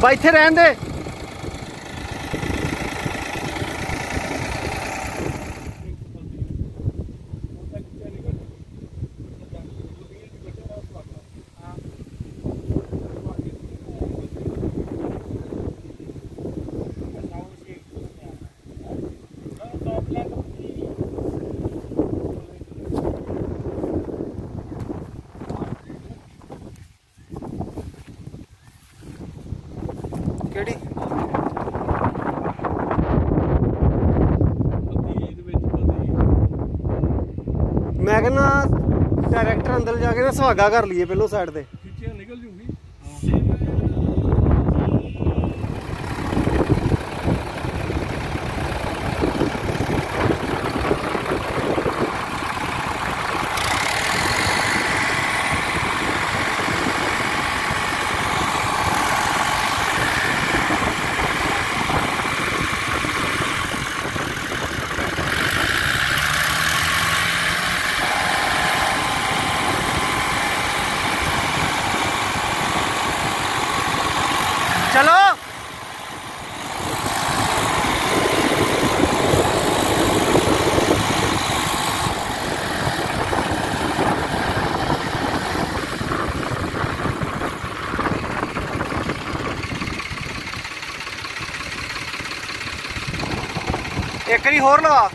ਬਾ ਇੱਥੇ ਰਹਿਣ ਦੇ। ਮੈਂ ਕਹਿੰਦਾ ਡਾਇਰੈਕਟਰ ਅੰਦਰ ਜਾ ਕੇ ਨਾ ਸੁਹਾਗਾ ਕਰ ਲਈਏ ਪਹਿਲੋਂ ਸਾਈਡ ਤੇ। ਚਲੋ। ਇੱਕ ਵਾਰੀ ਹੋਰ ਲਵਾ।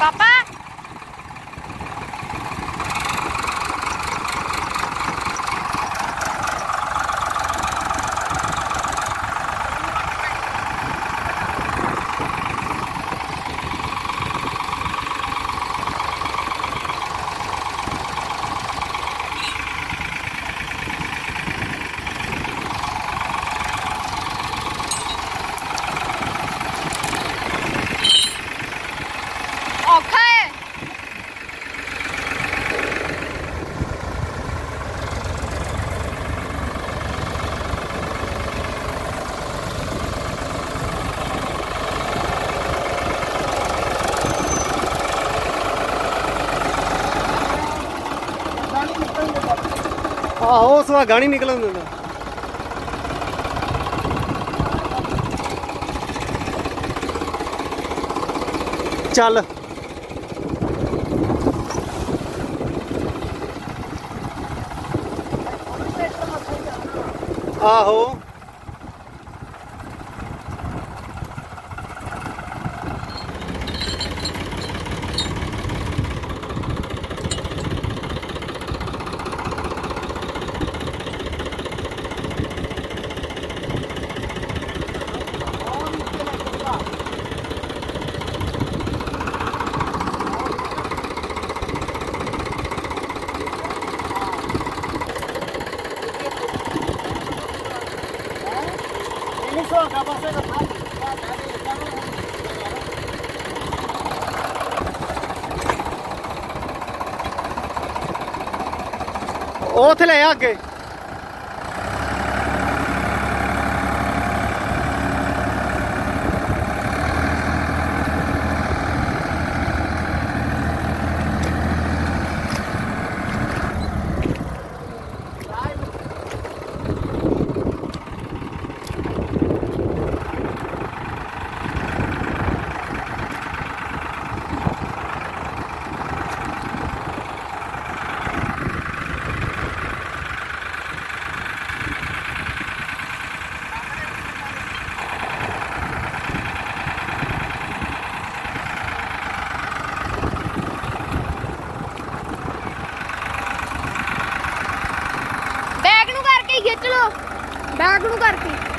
Papa ਆਹੋ ਸੁਹਾਗਾ ਨਿਕਲਣ ਦਿੰਦਾ। ਚੱਲ। ਆਹੋ। ਉਹ ਉੱਥੇ ਲੈ ਆ ਅੱਗੇ ਖਿੱਚ ਲੋ ਬੈਗ ਨੂੰ ਕਰਕੇ।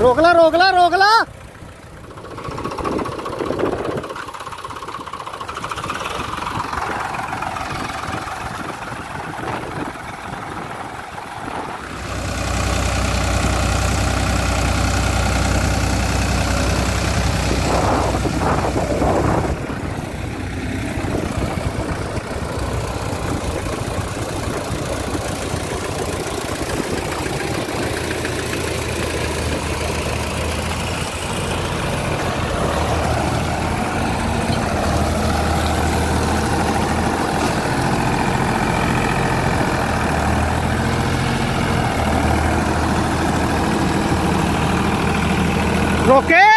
ਰੋਕ ਲਾ ਰੋਕ ਲਾ ਰੋਕ ਲਾ। ਰੋਕੇ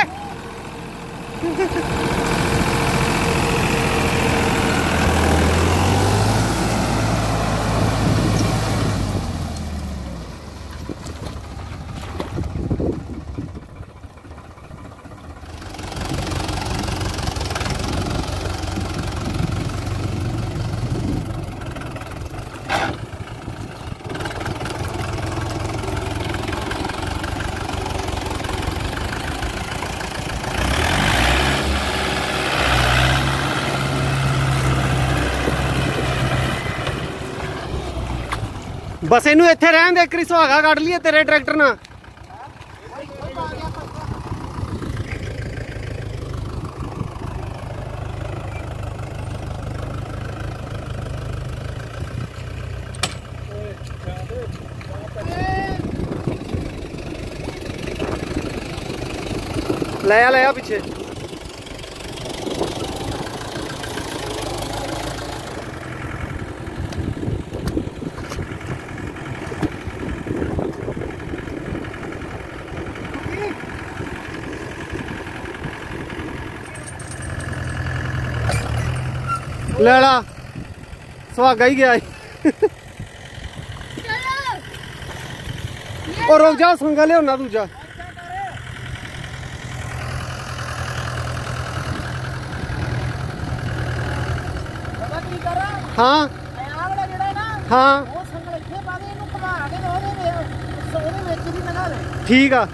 ਬਸ ਇਹਨੂੰ ਇੱਥੇ ਰਹਿਣ ਦੇ ਕਰੀ ਸੁਹਾਗਾ ਕੱਢ ਲਈਏ ਤੇਰੇ ਟਰੈਕਟਰ ਨਾਲ। ਲੈ ਆ ਲੈ ਆ ਪਿੱਛੇ। ਲੈ ਲਾ। ਸੁਹਾਗਾ ਹੀ ਗਿਆ। ਚਲੋ ਉਹ ਰੁਕ ਜਾ ਸੰਗਾ ਲਿਆਉਣਾ ਦੂਜਾ। ਹਾਂ। ਹਾਂ। ਉਹ ਸੰਗਲ ਇੱਥੇ ਪਾ ਦੇ ਇਹਨੂੰ ਘੁਮਾ ਕੇ ਤੇ ਉਹਦੇ ਵਿੱਚ ਉਹਦੇ ਵਿੱਚ ਦੀ ਲਗਾ ਲੈ। ਠੀਕ ਆ।